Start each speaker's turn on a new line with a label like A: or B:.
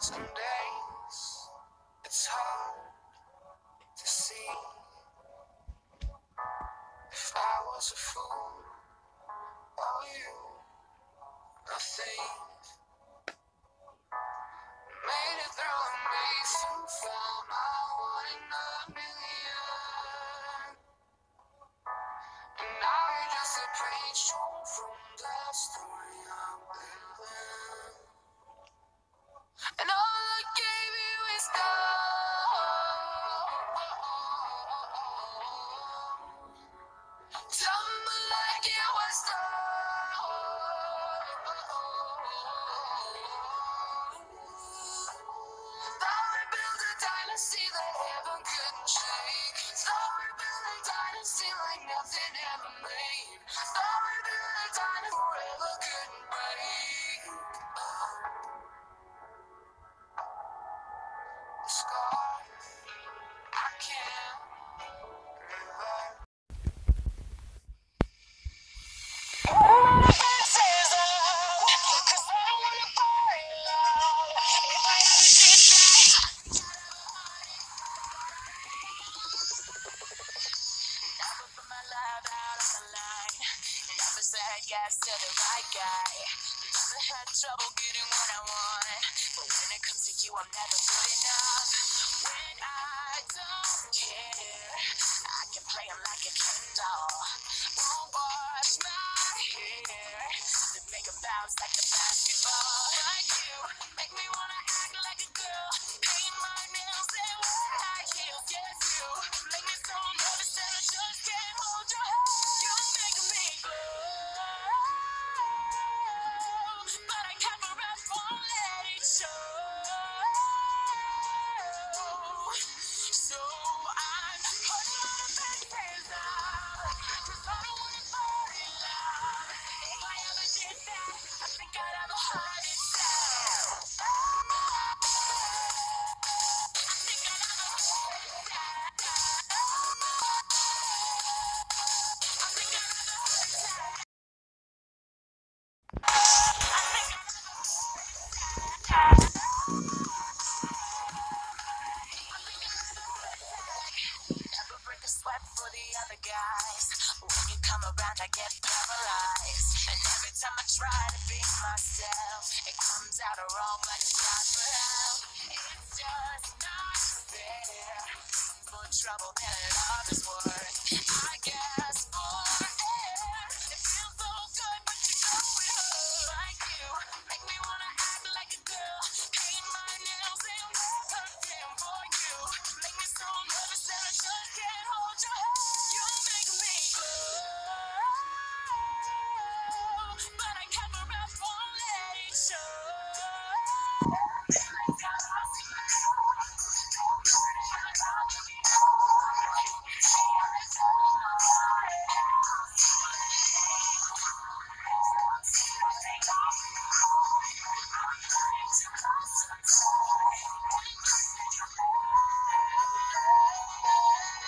A: Some days it's hard to see. If I was a fool, or you, nothing. yes to the right guy. Never had trouble getting what I want, but when it comes to you, I'm never good enough. When I don't care, I can play him like a Ken doll. Won't wash my hair, then make him bounce like a basketball. Like you, make me wanna act like a girl. Paint my when you come around, I get paralyzed. And every time I try to be myself, it comes out wrong like a cry for help. It's just not fair. More trouble than love.